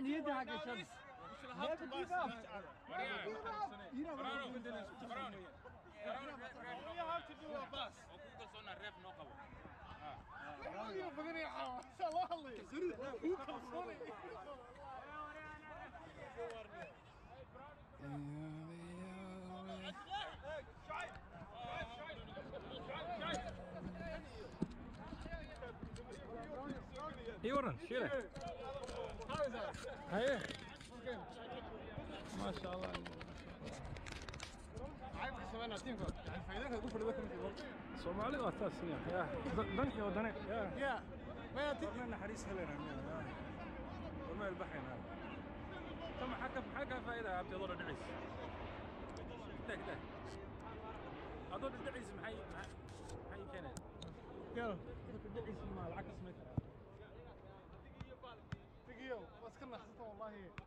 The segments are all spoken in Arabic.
niyadda ha gashan ii waran shiile haye ما شاء الله soomaali waa taas ya ya dan iyo dane ya warna naxariis helena warma ilbaxayna ta maxaa ka maxaa kaa faa'iida abti adoo dhadhiciis daa daa adoo dhadhiciis maxay maxay maxay keeneen dhadhiciis ma lacag ka ます。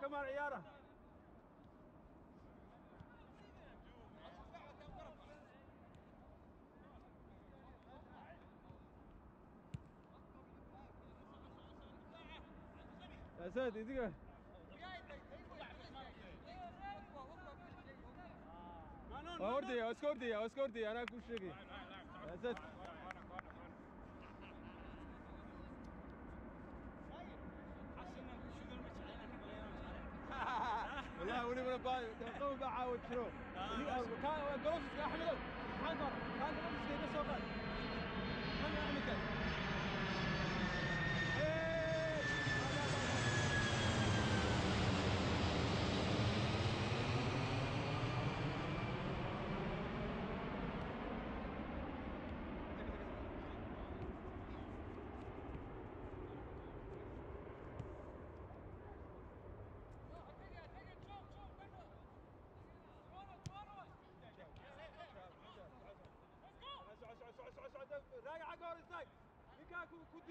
كمان عياره يا سيدي دقيقة اوردي اسكوردي اسكوردي أنا أقول شيء يا سيد والله ولي من باي قوم بعاود شنو كان يا احمد حاضر كان قروش كذا سوق من احمد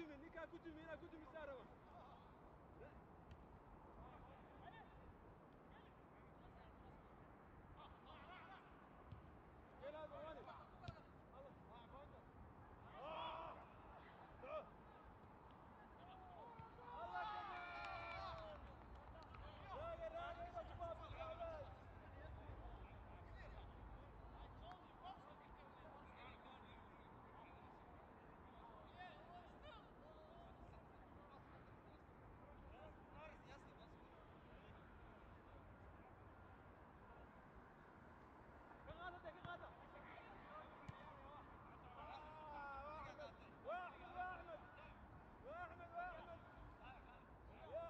نكا كدمي نكا كدمي أنا كدمي سارة واحمد واحمد واحمد واحمد يا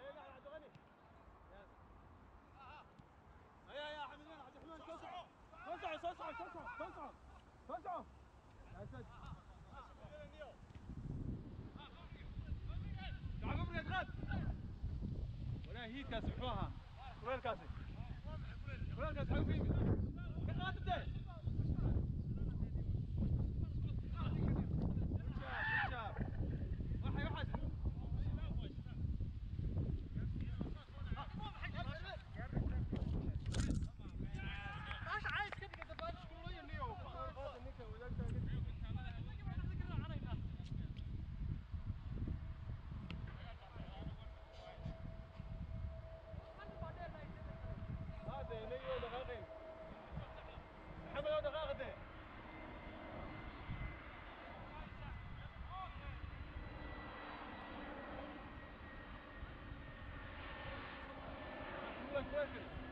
إيه عبد الغني يا يا حمد عبد الرحمن توسعوا توسعوا توسعوا توسعوا توسعوا توسعوا يا سيد تعالوا من الغد ولا هي كاس محوها وين كاسي Look, look.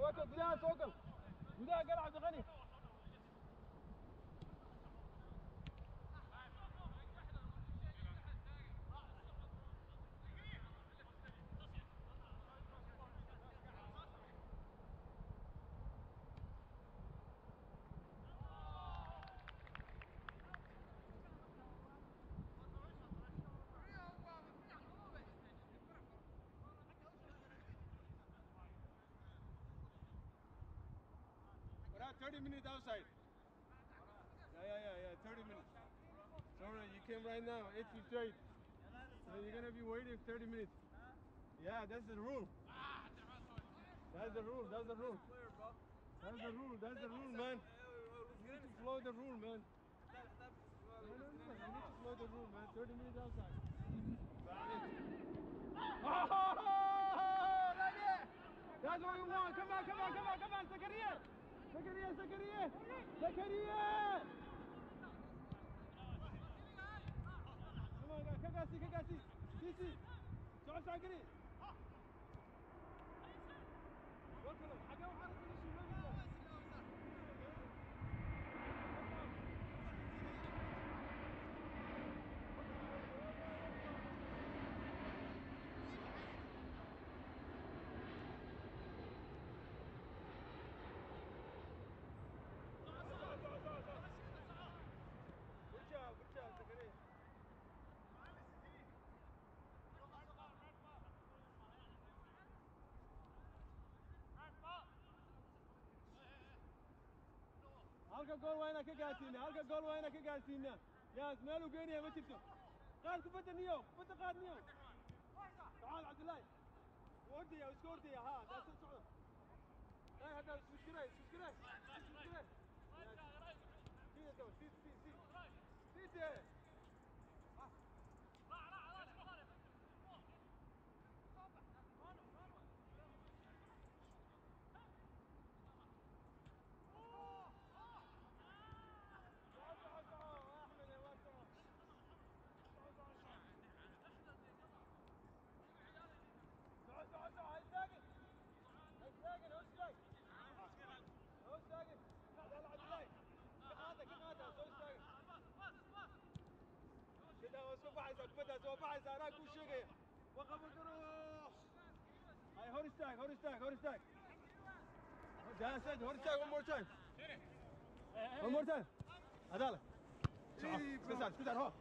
Gudaha soo gal gudaha gal عبد الغني 30 minutes outside. Yeah, yeah, yeah, yeah, 30 minutes. Sorry, you came right now, 8.58. So you're gonna be waiting 30 minutes. Yeah, that's the rule. That's the rule, that's the rule. That's the rule, that's the rule, man. You need to follow the rule, man. No, no, no, you need to follow the rule, man. 30 minutes outside. Oh, right. That's what we want. Come on, come on, come on, come on, Zakaria. Zakaria, Zakaria! Zakaria! Come on, Kagasi, Kagasi! Sisi! Josh Zakaria! Ka gaarsiinaa halka gool waa inaan ka gaarsiinaa yaas meel uu geenaya ma jirto qaad kubadda niyo kubadda qaad niyo tacaal cabdillaahi wuu ordaya wuu iska ordaya haa daasa socda ay hadda ismuskiray Hor istaag, hor istaag, hor istaag. That's it, hor istaag, one more time. One more time. Adala. Isku saar, isku saar, ho.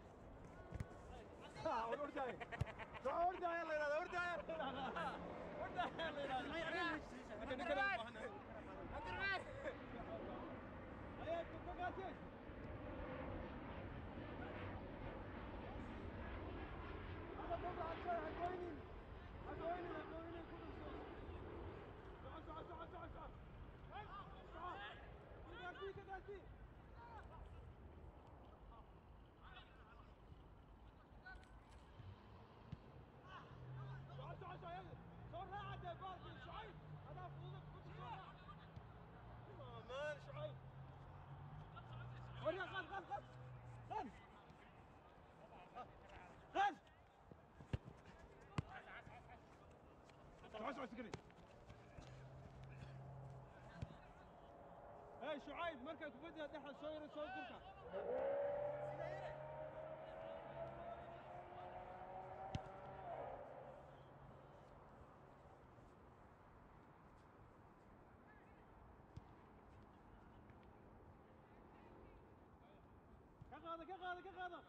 Ha, ordaya. Ordaya la yiraahdo, ordaya la yiraahdo. Ordaya la yiraahdo. Ninka ninka la baahna. Ayaa ku fogaatay. تعال تعال سكري اي شعيب مركز بدها دحل صوير صوت تركع كقاضي كقاضي كقاضي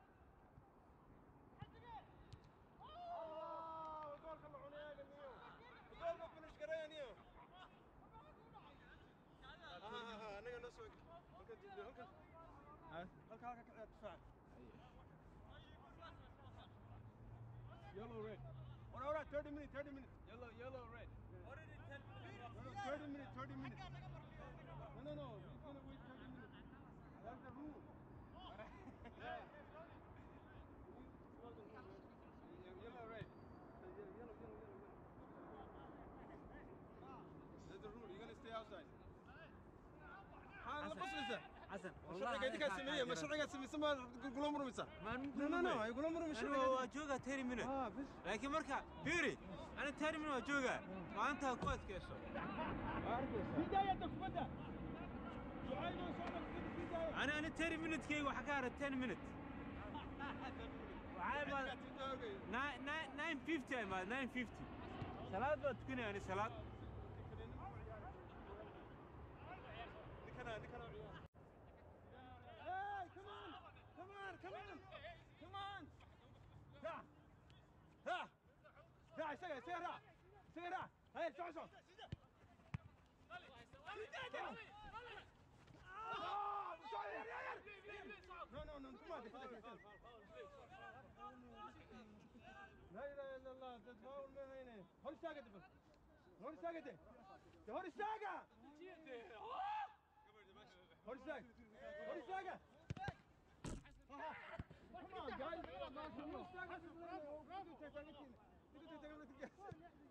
Yellow, red. Hold on, 30 minutes, 30 minutes. Yellow, yellow, red. What did it 10 minutes? 30 minutes, 30 minutes. No, no, no. Idinkaa sameeye ma sharcigaa samaysan baa gula murmaysaa ما no ay gula murmi أنا واجوغا تيري ah bis لكن مركا فيري أنا تيري من واجوغا وانت كويس كيسو بداية بداية أنا أنا تيري منت كي وحكار 10 منت وعايب 950 ما 950 صلاة بتكون يعني صلاة ninkana ninkana ciyaar hey come on come on come on come on ra ra ra isaga isaga ra isaga ra hay soco soco Ah, soco, yar, yar, yar. No, no, no, come on, كده كده لا اله الا الله تتفاول ما هنا هور الساقة دبل هور الساقة دي هور الساقة هور الساقة هور الساقة Come on, guys. هور الساقة. تقدر تعمل لك ما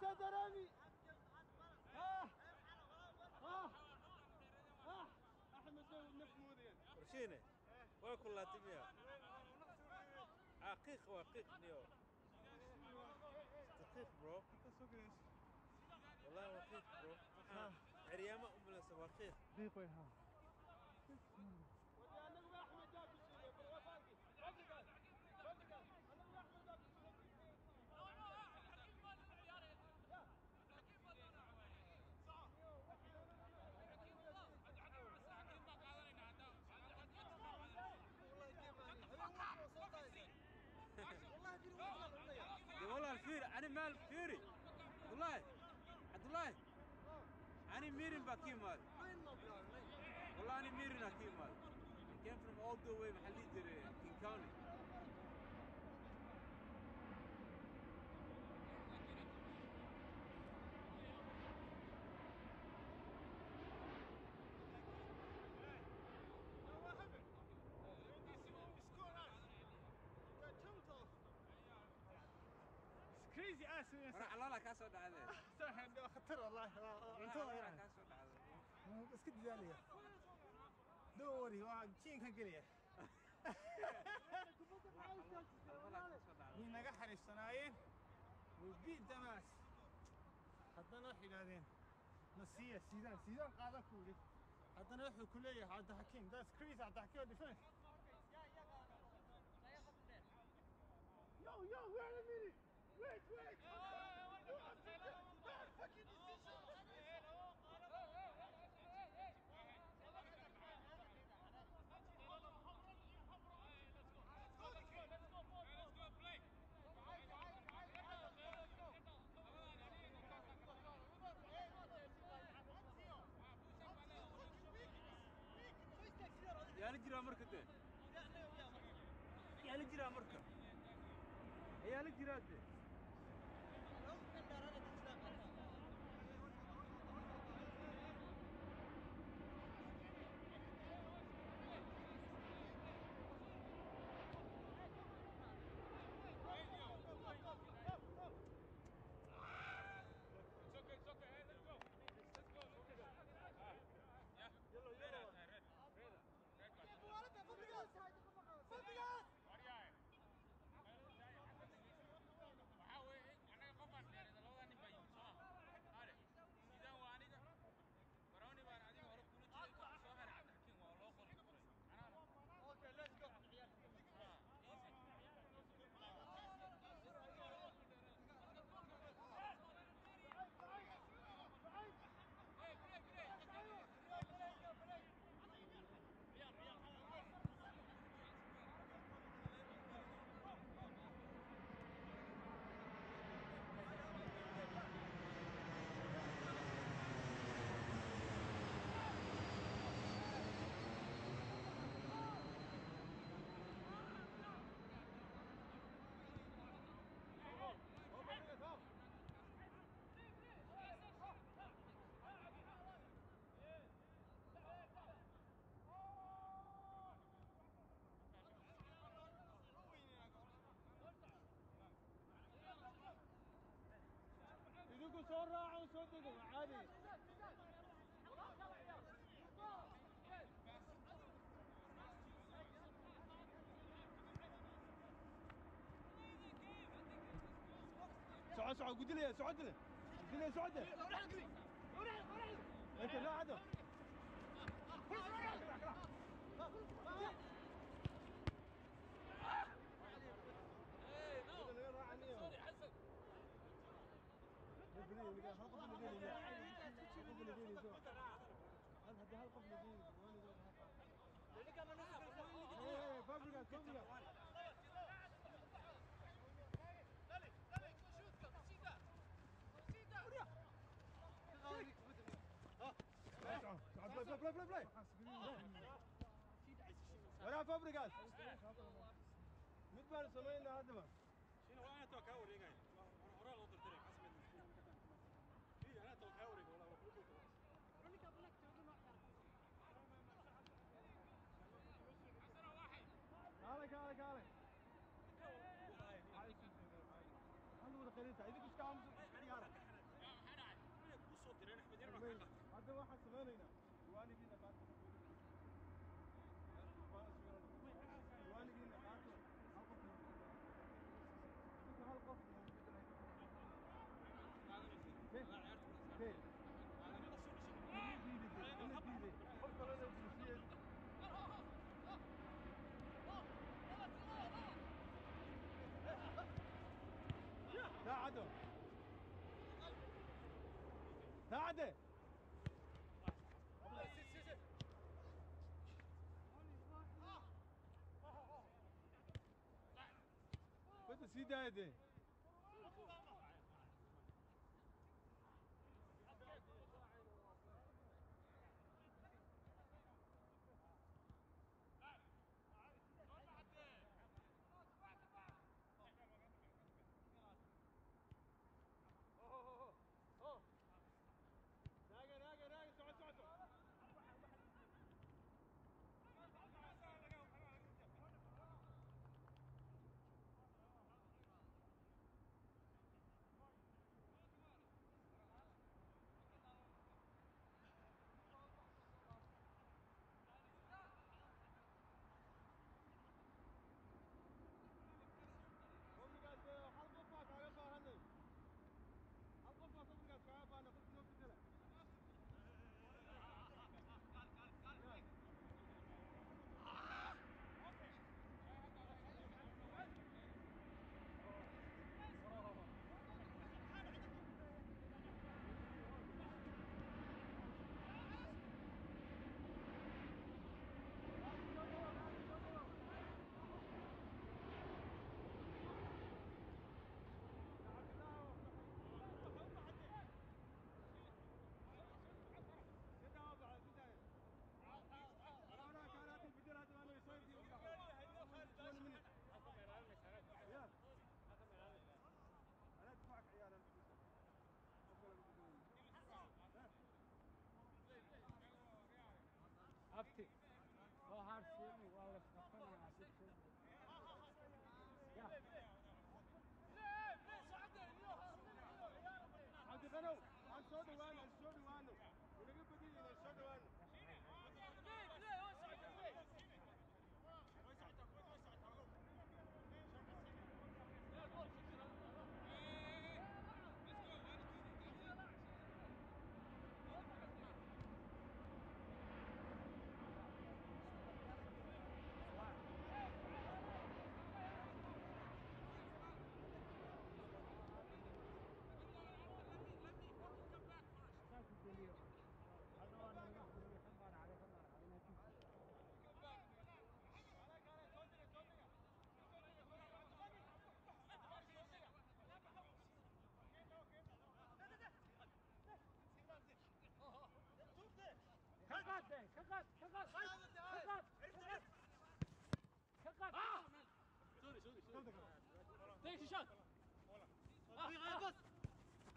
سيد رامي آه. آه. آه. أحمد نفس موديان ورشينه واكل لا تبيها عقيق وقيق نيو. دقيق برو. والله وقيق برو. عريامة أم لسه وقيق دقيقة ها دي والله الفير أنا مال فيري والله عبد الله أنا ميرن باكي مال والله أنا ميرن باكي مال came from all the way محلي دري كين كاوني كريزي ورا على الله كاسو دعاده خطر والله كاسو دعاده داليا دوري واحد شين كان قليا مين نجح حريصنايين وبيت دماس haddana waxay yidhaahdeen nasiya siidaan siidaan qaadan ku yidhi haddana wuxuu ku leeyahay cabdixakiim that's crazy cabdixakiim oo defense Yo, yo, Dəli girəcək. قلت لي سعد له قلت لي سعد أنت لا عدو تعال بلاي بلاي بلاي بلاي ولا فابريكاس مدبر سمينا هذا شنو أنا تو كاوري جاي ورا لو درتري حسب في أنا تو كاوري ولا كالي كالي كالي هل هو دخلت اذا كنت كام soo direen axmed yar هذا واحد سمينا وانا كنا بعد وانا كنا بعد كيف لا عدو لا عدو بدأ سيدة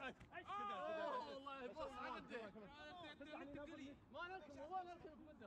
والله ما نركب ما نركب انت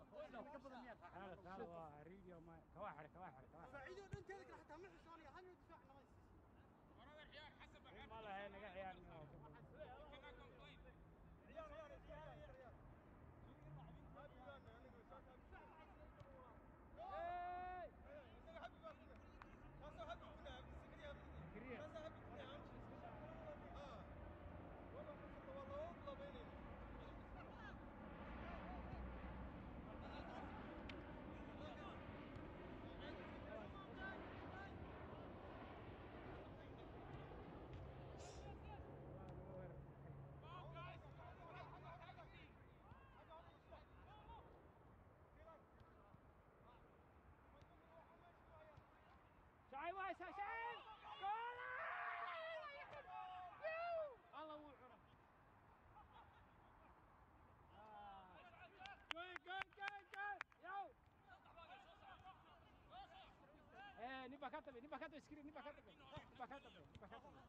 kaa dambe iskiri nin baa kaa dambe nin baa kaa dambe nin baa kaa dambe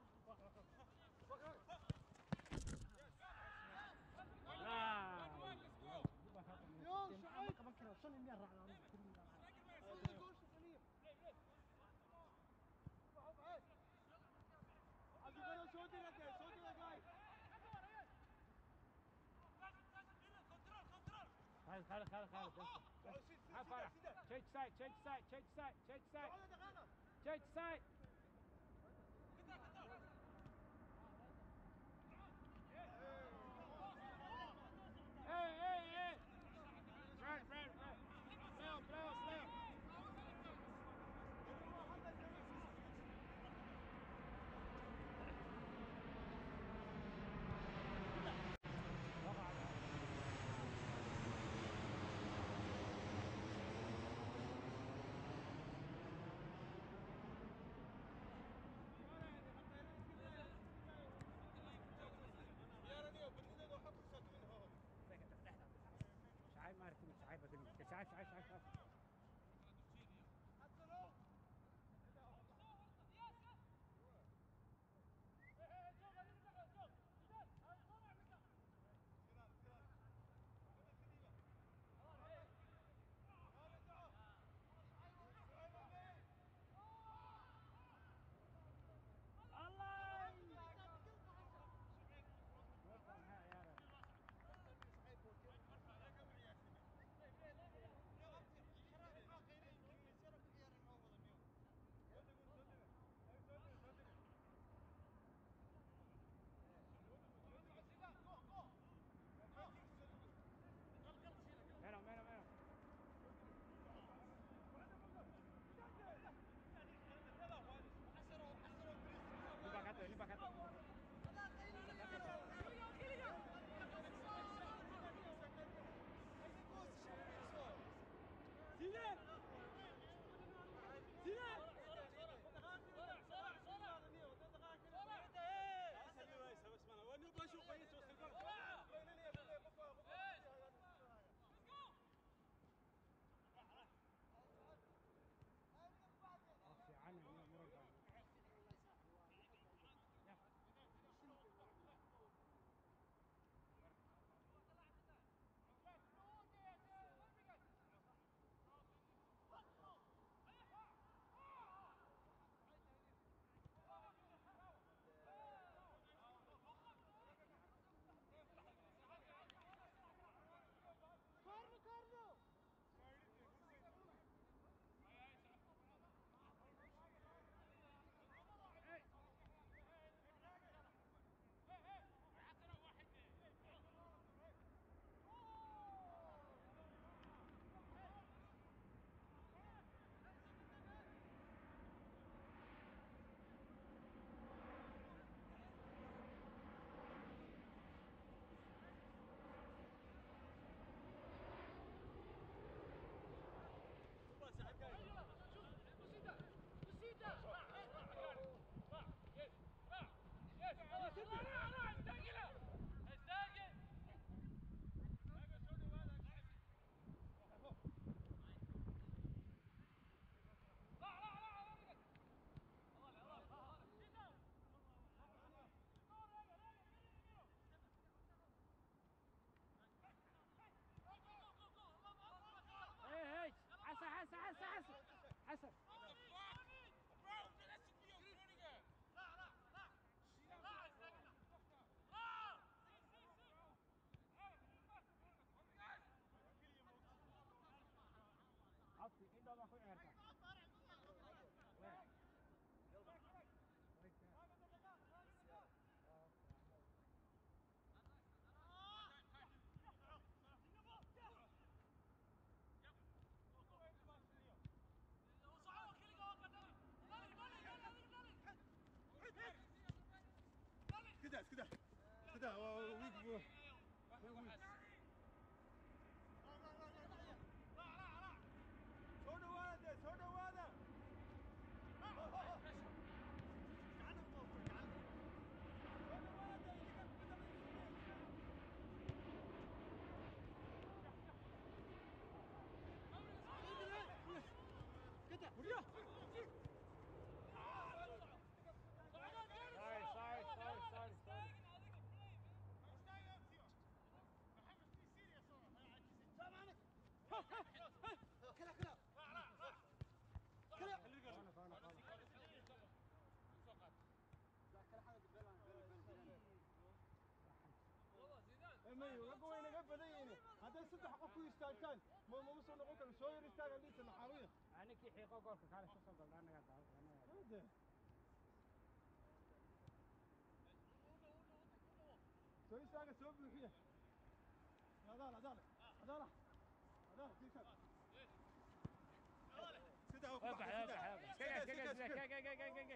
Ah, nin baa kaa dambe. Dee maxaa ma qaban karaa shan miyaa raacdaa anigu keligiin baan ahaa. خالد خالد خالد خالد فرح change side change side change side change side Judge side. euh, oui. Ku istaagtaan ma ma soo noqon karo soo yar istaagan dhisa maxaawiya ninkii xiiqo goolka kaale ka soo galda annagaa daaw- annagaa hade soo istaaga soo buuxiya adaal adaal adaala adaal kiisa sida waa baxay waa baxay waa baxay kaga kaga sida kaga kaga kaga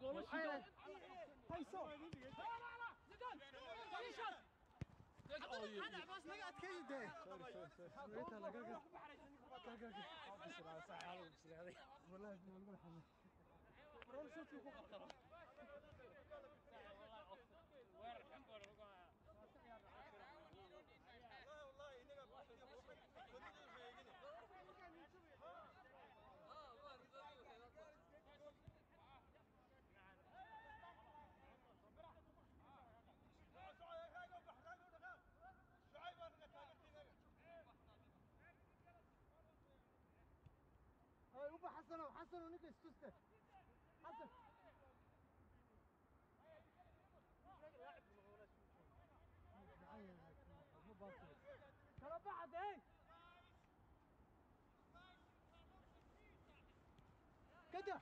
جول الشيطان تيسو لا لا لا tuste tuste حسن ترى بعد إيه كده.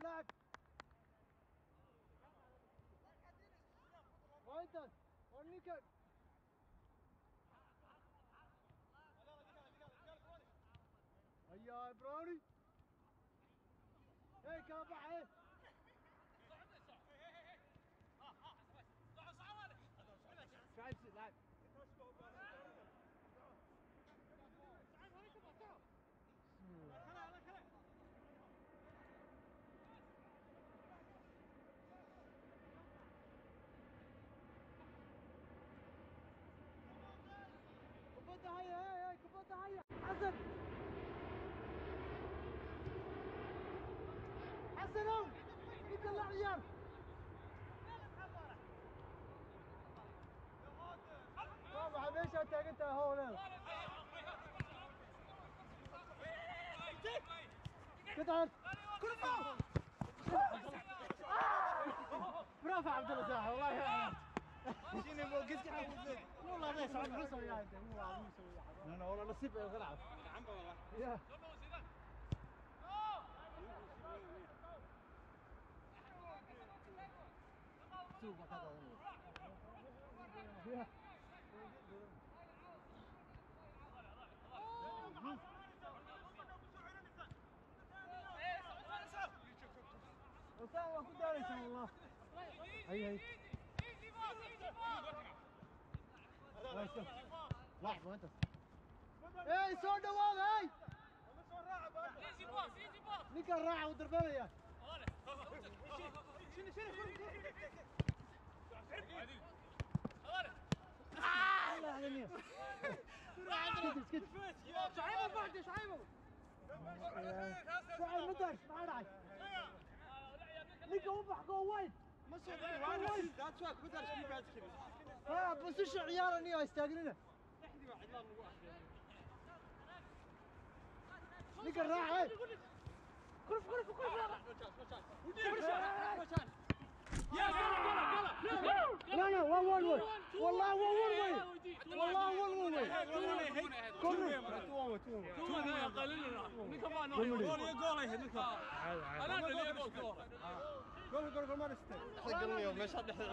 Bernard. Pointer, only cut. Hey, come back. عيال طبعا ليش أنت هون قطعت كل فوق برافو عبد الله ساحه والله يا شنو قلت والله هذا يسعد حسن يا انت والله العظيم يسوي أنا والله نصيب الغلعه عم والله يا شوف هذا يا أسامة كنت إن شاء الله هي هي لحظة أنت إيه سو دوام هاي نيك الراعي ودربنا يا شنو شنو لا على اسكت اسكت شعيبه بعد شعيبه شعيب مدرش ما راعي نيك وضح قوين ها بس إيش عيال اني يستاجرنا نيك الراعي كرف كرف كرف لا لا وين وين وين والله وين وين وين والله وين وين وين كرف قول قول قول ما نستاهل حق اليوم مش حد شعيب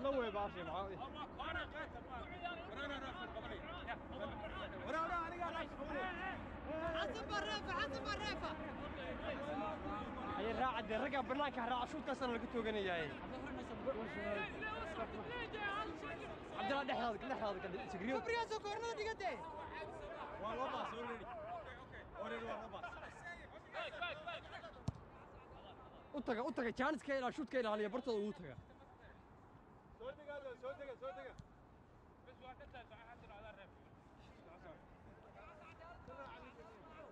cidlo wey baashay maxaa ورا ورا aniga ayay raacadee raggaa bannaanka raaca shuudkaasana laga tooganayaaye cabdilaa dhexdaada dhexdaada kadhi sigriyo waa loo baas already already waa loo baas u taga u taga jaaniska ilaa shuudka ilaaliya bartooda ugu taga soo dega soo dega soo dega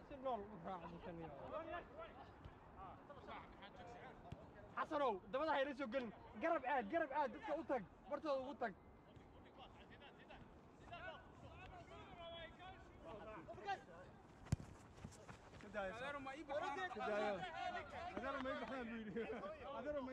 si nool u raaca kan xasanow dabada hayla soo gelin garab aad garab aad dadka u tag bartooda ugu tag adeero ma ii baxaan adeero ma ii baxaan buu yidhi adeero ma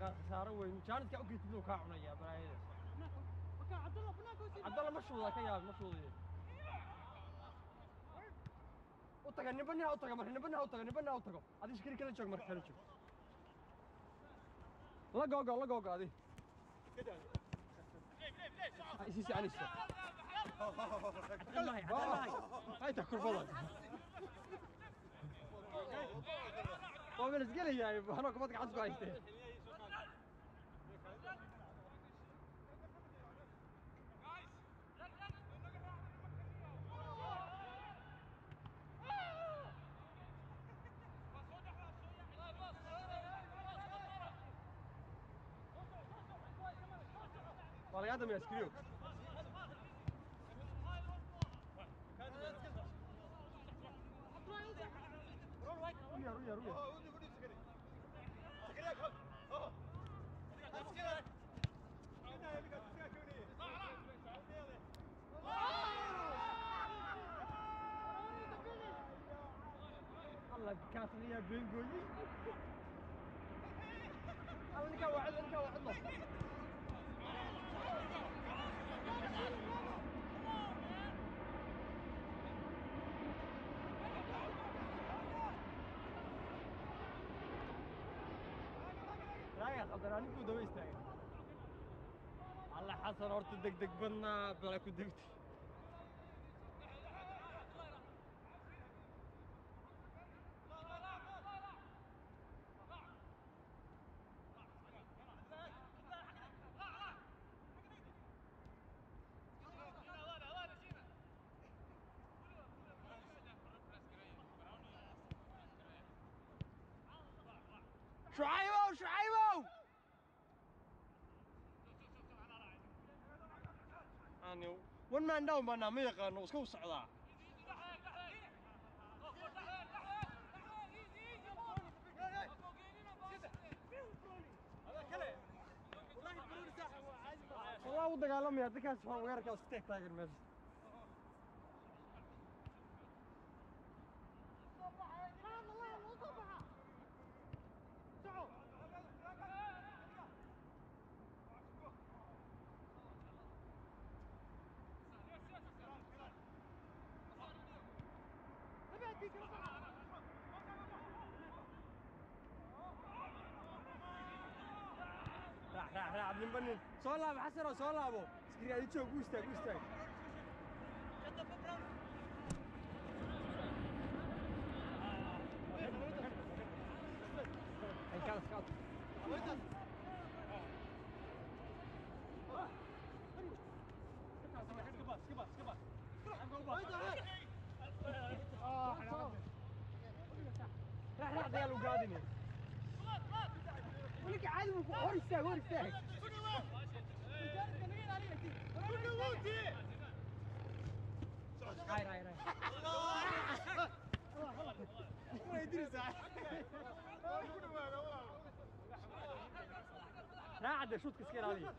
khasaaro weyn jaaniska u geetid uu kaa cunayaa balaayadaas cabdalla ma shuuda ka yaab ma shuudiye u taga nibanni ha u taga marka nibanni ha u taga nibanni ha u tago adi shikiri kala joog marka kala joog la googo la googo adi Ha isiisi anista cabdallahi cabdallahi hayta kurbada waa melas gelayaay anoo kubad gacanta ku haystee waa lagaa dambeeya askariyo uyar uyar uyar alla kaasliyaa beengooyi alla ninkaa waa cidlo ninkaa waa cidlo raaga qaldanaa ninkuu daba istaagay alla xasan horta deg deg وين ما نداوم أنا ما يقانو اسكو صعدا والله ودق على امي هذيك اسمها ويرك استيك تاجر ماشي soo laabo xasano soo laabo. Iskiri adi joog u istaag u istaag راعد شوت كسكير عليه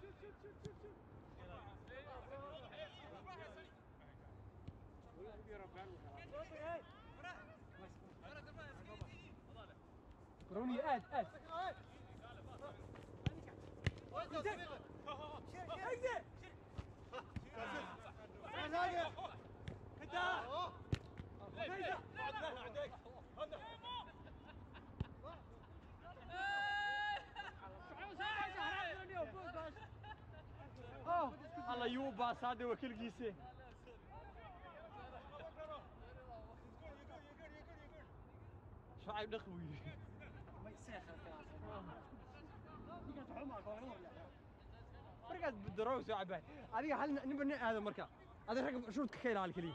روني اد اد الله يوبا صادي وكيل قيسي. شو نخوي ما يسيخ الكلام مركز بالدروس يا عباد. هذه حل نبني هذا المركز هذا شو تكيل على الكليه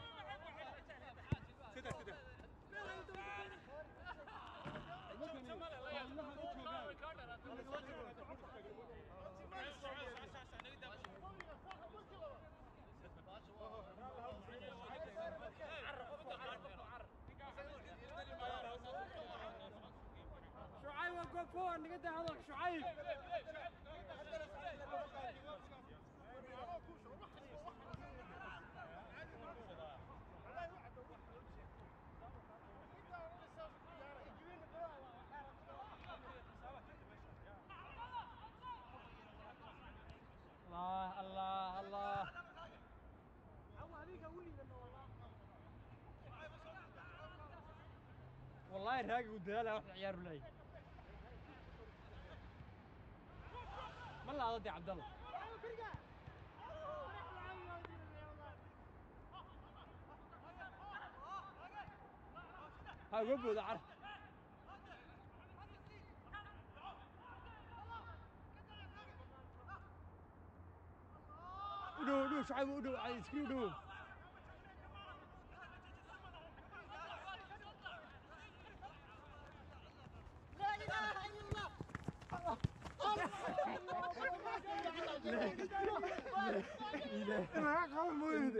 فوق نقد هذا شعيب. الله الله الله. والله راقي وداله واحد عيار بلاي. ما لا ضد عبد الله. ها قبو ذا عرف. ودو ودو شعيب ودو عايز كيو ودو أنا قوي مويد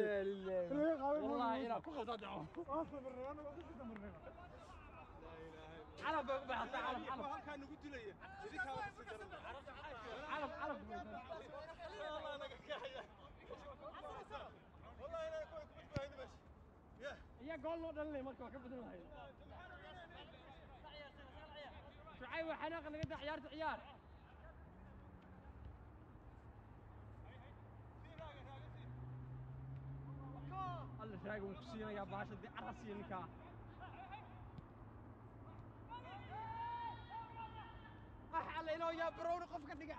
والله أنا كل صدعه على بحط على على halkaa nagu dilaya idinkaa wax si daran على على والله أنا كحيا والله أنا كنت كنت بهيد بس يا يا جول لو دلني marka waa ka badan lahayd شعيب وحناق اللي قد عيارته عيار الله شايق وكسينا يا باشا دي عرسي نكا أح على إلو يا برون قفك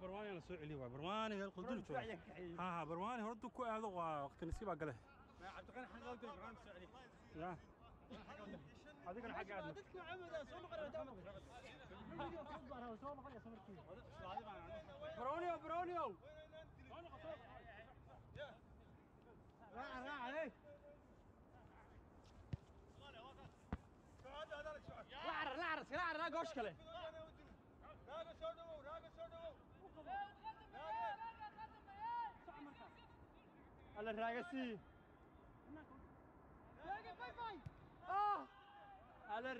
برواني برواني هل برونيو برونيو على الراقسي آه على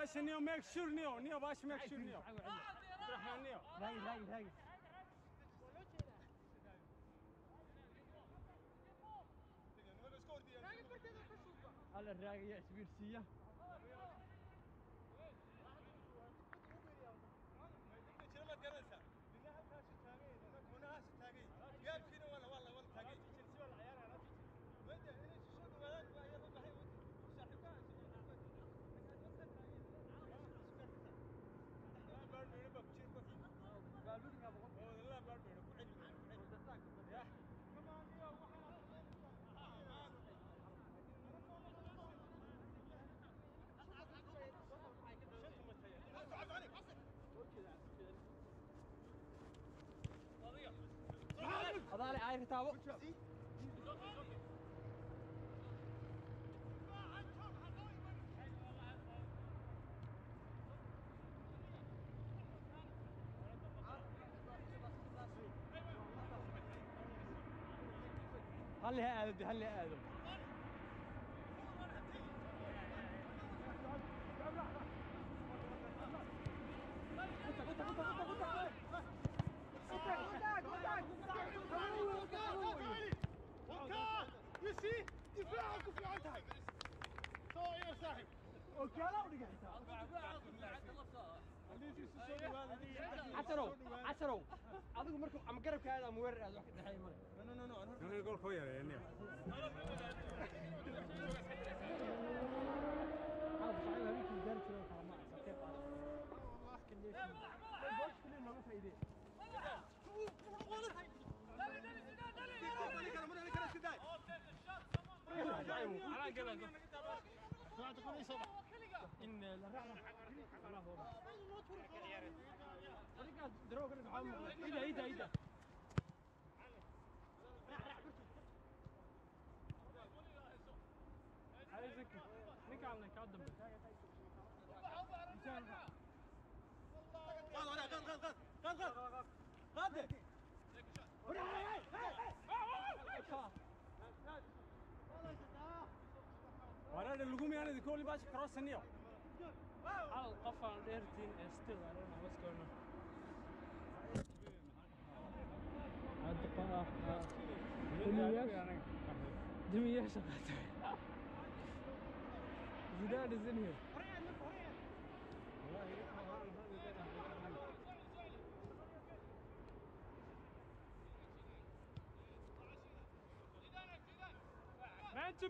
Vash Neo, make sure Neo, Neo, Vash, make sure Neo. Rahman Neo. Right, right, right. Alle reagerer til sida. عارف يتعبق هل هي هل هي ورانا اللقوم يعني ذي كل باش كروس النيو I'll off on everything and still I don't know what's going on Jimmy Yash Zidane is in here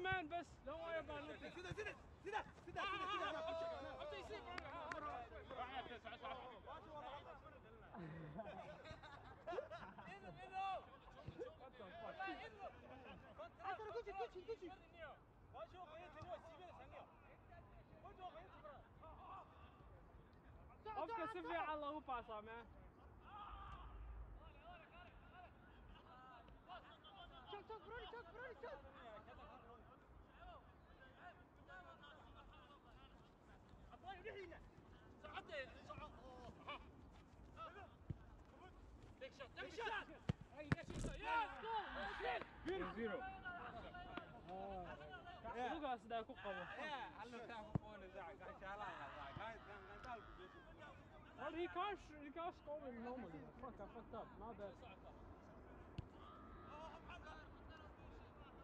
Man بس worry about nothing qofka si fiican loogu paasaa man lugaas Well, he can't, he can't score him normally. Fuck, I fucked up. My bad.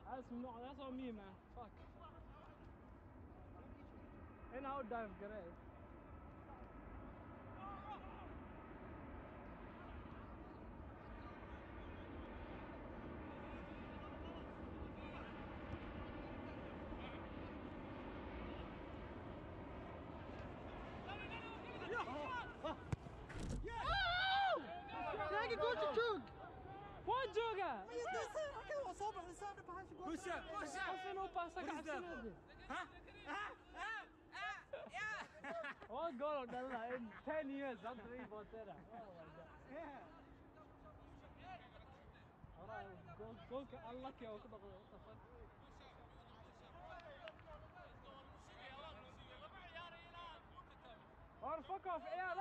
That's not, that's on me, man. Fuck. And I'll dive great. What jooga? Pusha, pusha. Qof inuu paasa ka cabsanaade. One goal oo dhalina in 10 years hadda ii bootera. Oh my god. Alright, goal- goalka unlucky oo ku dhaqday. What the fuck? Or fuck off, عيال,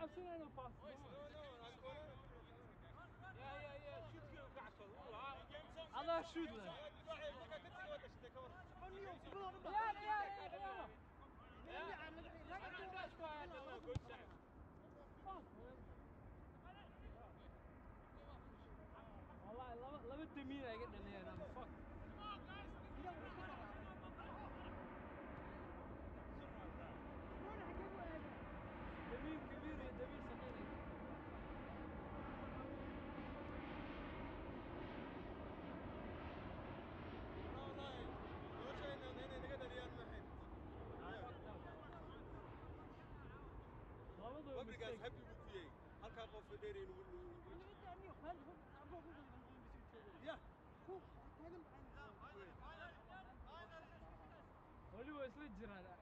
absolutely not possible. No, no, Yeah, yeah, yeah. Shoot. Allah shoot him. والله Africa is happy with you. How come of the in Yeah. Cool. Hollywood's legit.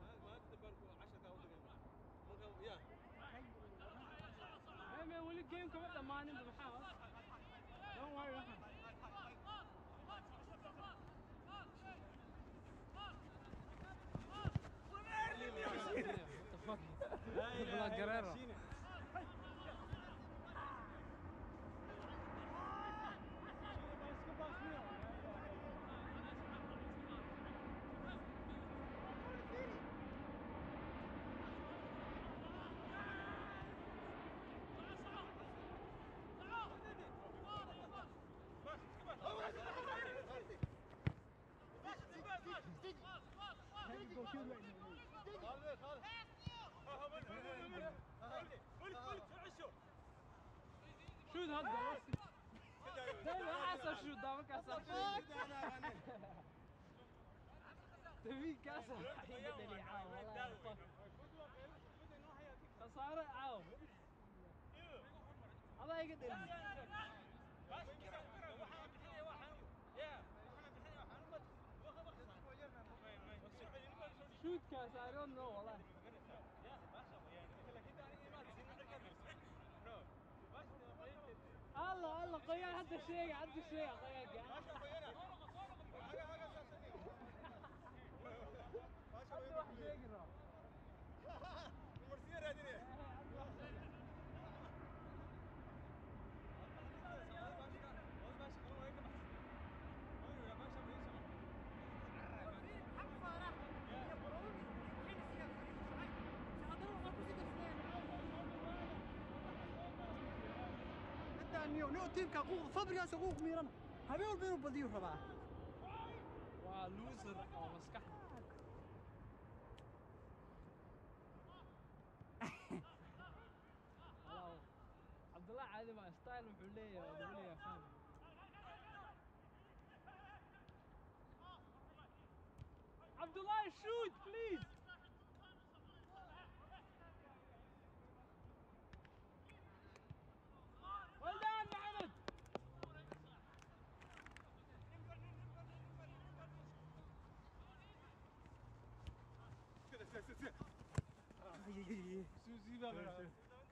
ما تباركوا 10 دقائق يا Hey man, weli game kama dhamaanin ba maxaa? Don't worry, waxaan. What the fuck? La Guerrero. Shoot hadda wasi. Dayma waxaasa shoot daa markaasa shoot. Dabiin kaasa iga dhali caawa walahi fuck. Khasaare caawa. الله qoyaan hadda sheega hadda sheega qoyaanka hadda wax sheegi rabo niyo tiimka fabrigaas quuq miiran habeen walba inuu badiyu rabaa waa loser oo maskax Walaal, Cabdullah caadi ma style wuxuu leeyahay oo weligaa fahmi Abdullah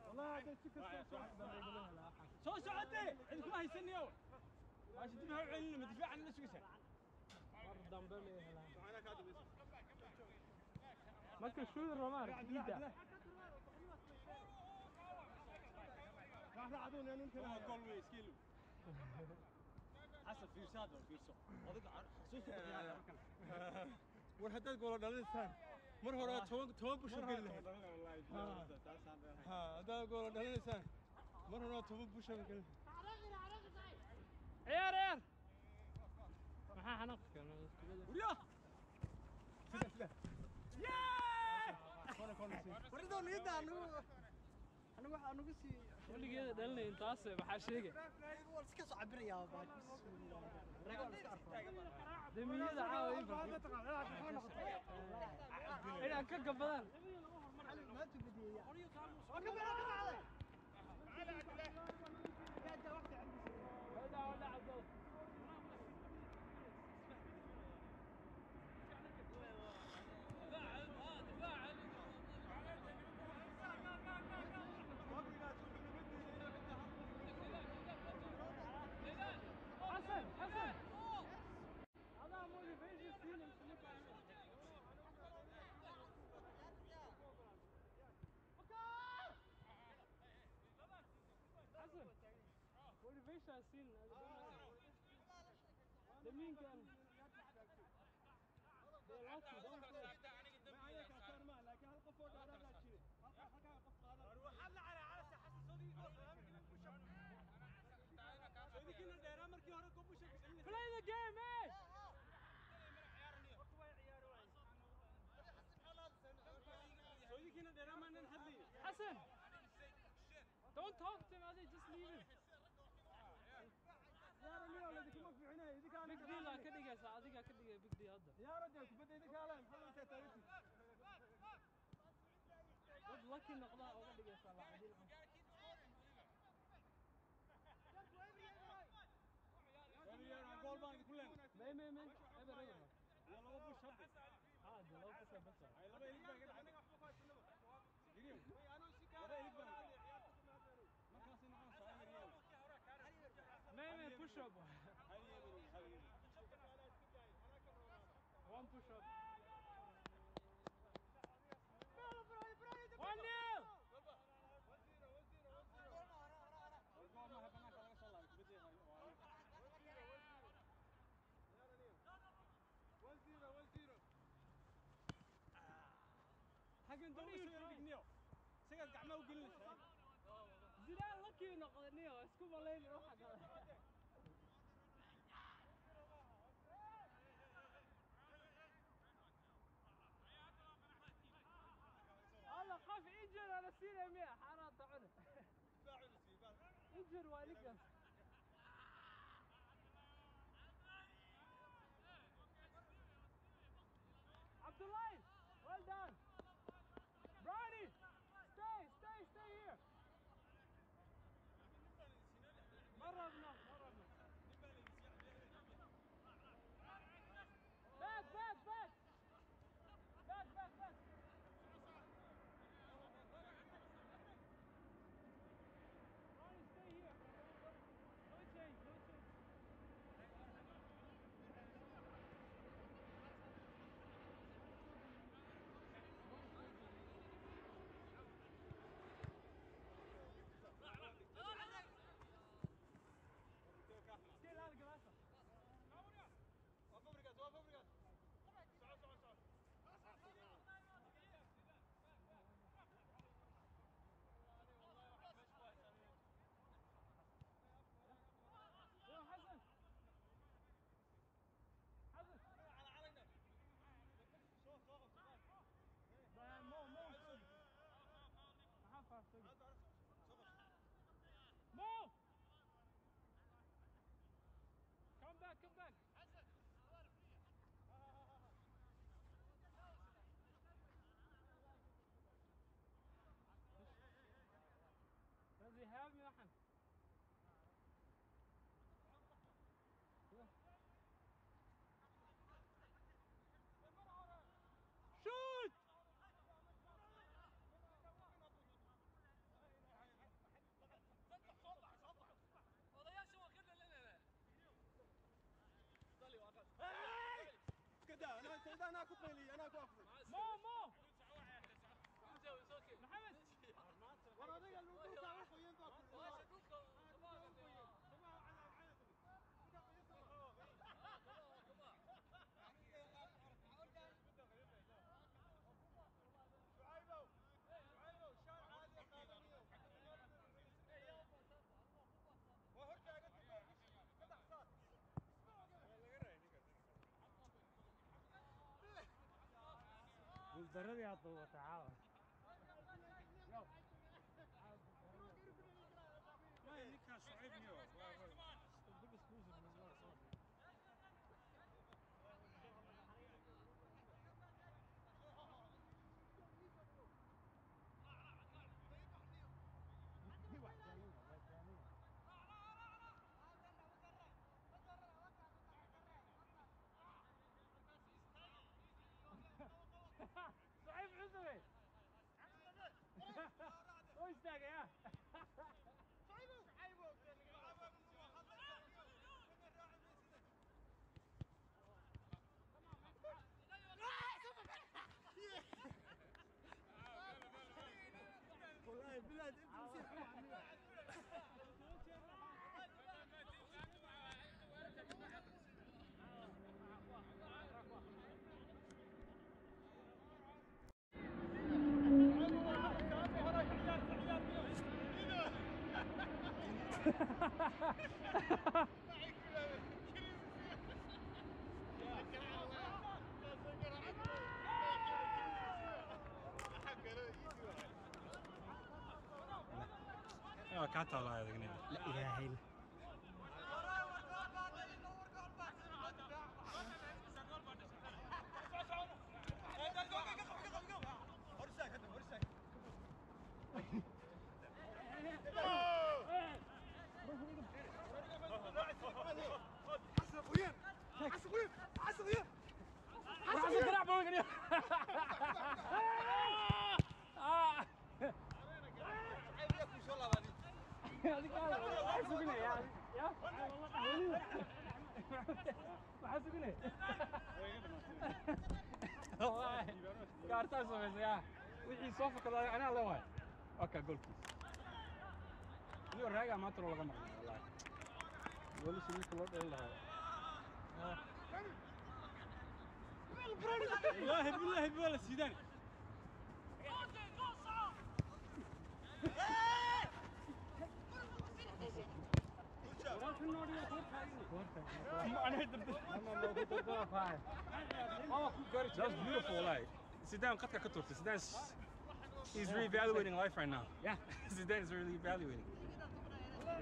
والله هذا سكر صوت soo socotee cidkuma haysaniyo waashi dib ha u celina ma difaacan la sugaysa war dambe ma helaan marka shoot rabaan diida waa gool wey iskiilu xasan fiirsaad oo fiirso odaga xasuusta war haddaad goolo dhalinaysaan mar hore toban bush haddaa goola dhalinaysaan mar hore toban bush ciyaar ciyaar maxaa xanaaqka weligeeda dhalinayn taase maxaa sheegay war iska soo cabirayaa baa reego la iska arko damiyada caawa inaan ka gabadaan maanta badiyeeya waa ka bixi ka baxday Jaaja waqti cindisa Wada wada Cabdul حسن حسن هذا موتيفيشن laaki don't play ما عليك عشان ما لكن هالقف فوق هذا لا تشيل هالقف قف هذا وحل على على حس صديق صديق كنا دايره مركي هره كوب وش play the game eh صديق كنا دايره ما نحلي Hassan don't talk to him just leave him يا رجل ولا ذيك ما في عيني ذيك أنا big deal adigaa ka dhigay hadda dad noqdaa dhigaysaa lacagdii جول بان كلنا may may may eber eber يلا ابو شبك haa dee laba kusoo basa هاي لبا يلك بان قاعد جريم لبا يلك بان ما كان سنة خمسة هاي ريال may may push up هاي يبني هاي يبني one push up one nil الجول ما هبنا كذا صار لك بدي هاي xaggan دوري وقلنا الله خاف انا سينا مية حرام كذا أنا كنت لي أنا كنت مو مو محمد ورا ذيك الوضوء تاع خويا قلدرني يا طوة البلاد Ha ha ha ha! Kaa taallaa jotenkin. لا إله إلا آه كارتا سمعت يا وحي صوفك الله انا الله واي اوكي قول كيس اليوم راجع ما ترى لغا مقنع والله يقول لي شنو كل الله والله بالله بالله السوداني That's beautiful. Like Zidane, cut cut Zidane's he's reevaluating life right now. Yeah. Zidane is really evaluating.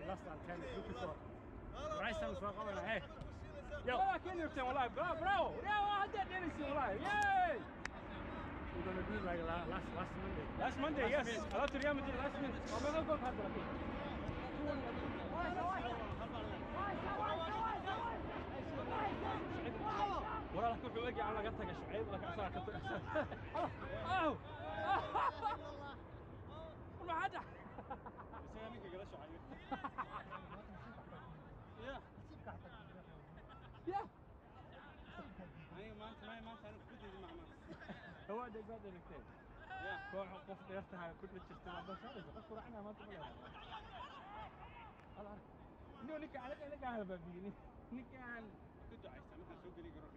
Last time, We're gonna do like last last Monday. Last Monday, last yes. Minute. To Real Madrid last minute. ما بقول لكم هذا لكن. Walaal wuxuu egi aan laga tagay Shucayb laka asaa ka tagay. أو ما حدا isagaa ninka gala socay ya يا aniga maanta may maanta aniga kubaddeedi macmaa هو ده بعد الاثنين ya كوح قف ديرتها كل ما بس هذا قف رحنا ما تقول خلاص إنه نك على نك على بابيني نك على ku ducaysta markaan soo geli karo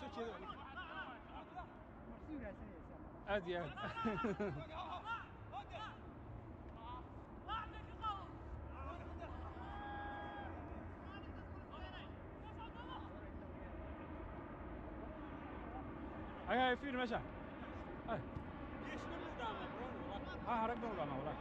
soo jeeda Aad iyo aad. Ay ay fiir meesha. Ay. Ha harag baan u dhamaa wallahi.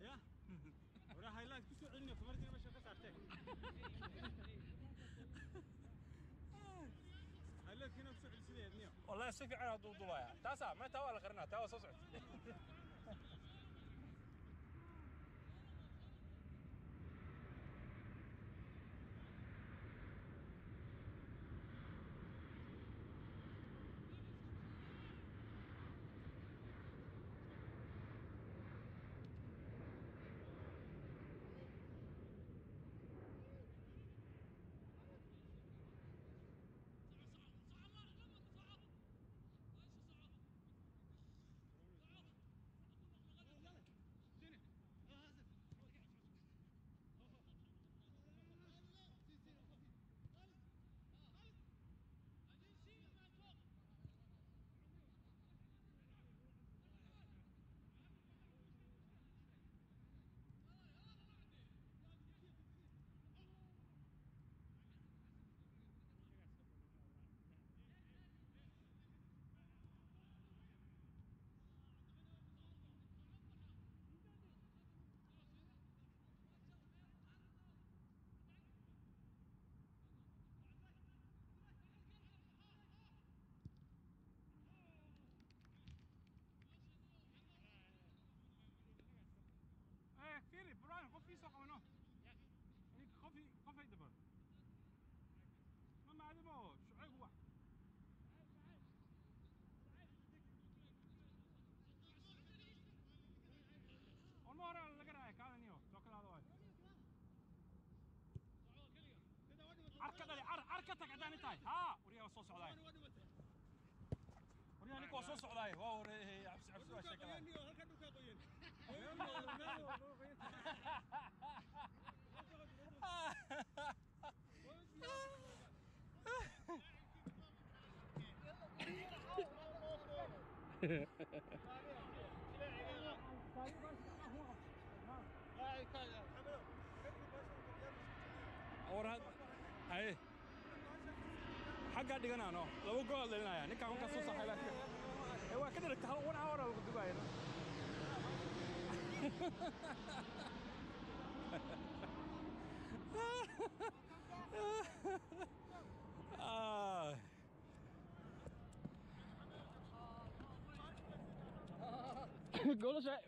ya waraa highlight ku soo celinayo tamartiina meesha ka saartee highlightkiina ku soo celisideed niyo Wallahi si fiican haduu dulaya. Taasa ma taa كاداء نتاعي ها وريها صوص عليا وريها لك صوص عليا واو وريها عبس عبس واش شكلها قيني هلك دوكا قيني اور هذا ايه حقها dhiganaan oo laba gool dhalinaya ninkaan halkaas soo saaxay baa ee waa ka dhigtay hal one hour lagu dubayo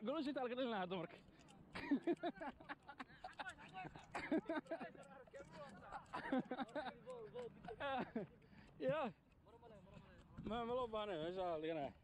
golashii taalka dhalin lahaa dumarka Ha ha ha ha! Iya. Melompane wis salah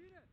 student.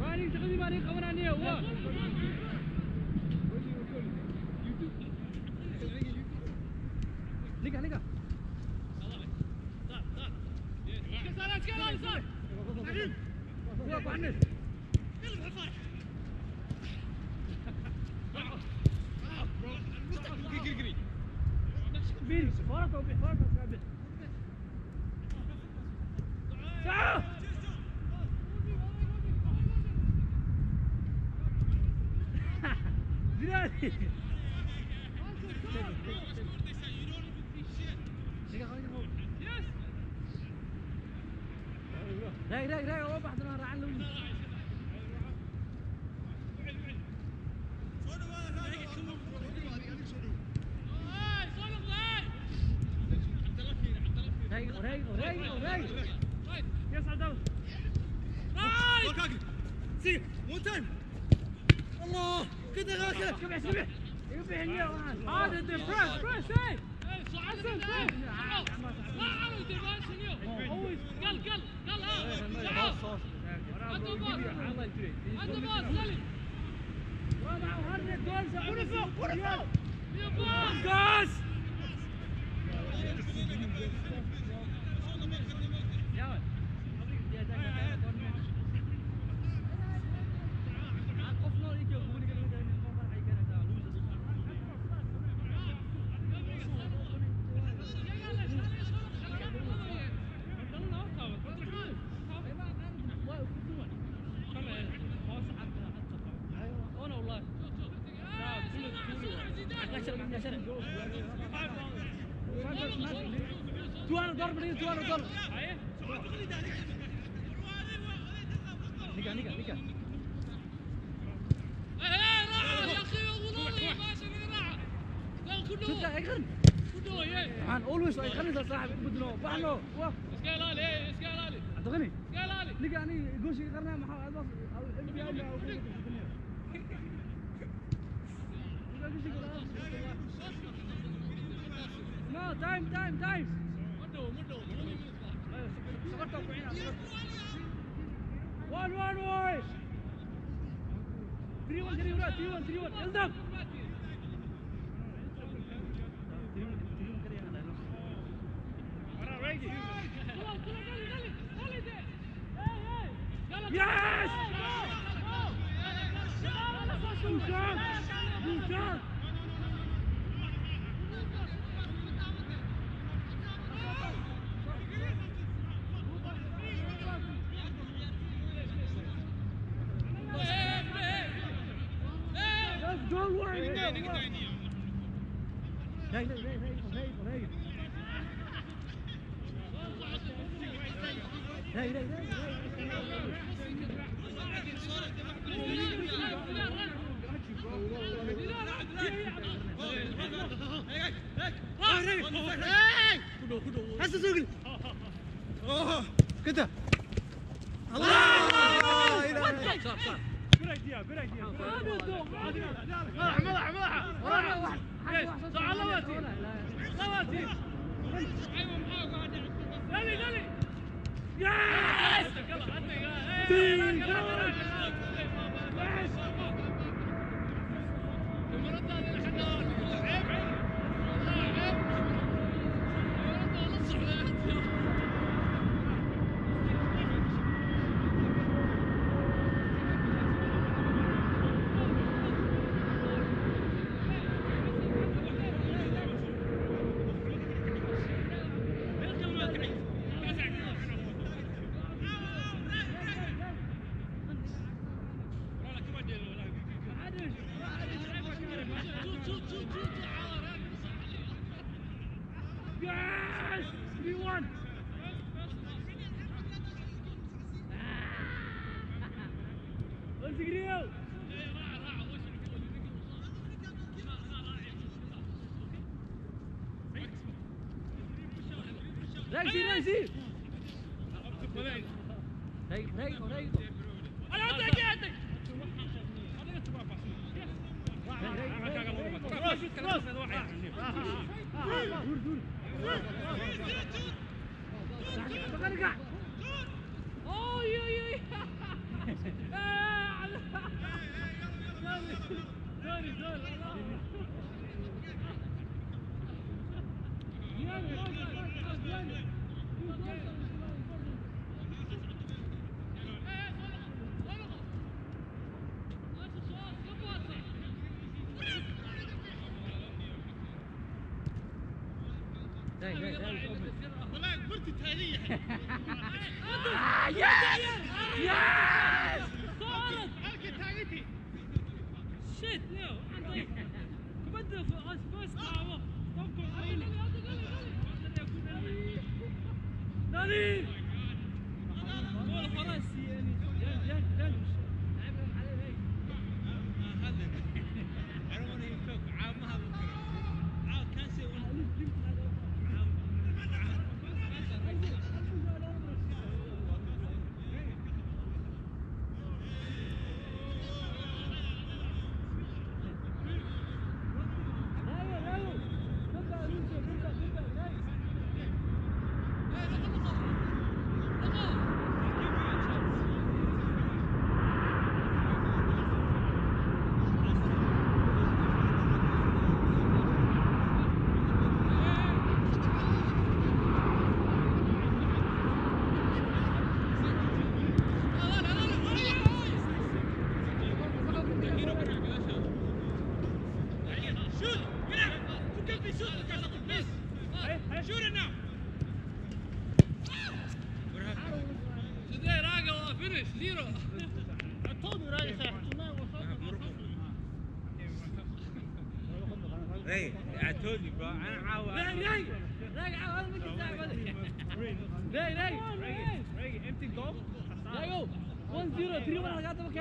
Riding, tell me about it, come on, here, what? 兄弟 سنه 200 ضرب 200 ضرب نيكا نيكا نيكا قوشي قرنا محاول Yıldım. Rezi, Rezi!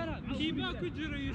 Serhat, Hibe Akıcı'yı